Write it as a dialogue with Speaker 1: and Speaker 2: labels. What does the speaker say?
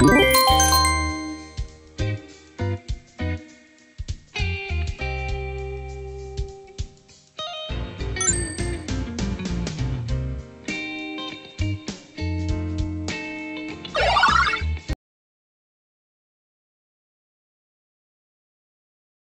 Speaker 1: Ooh.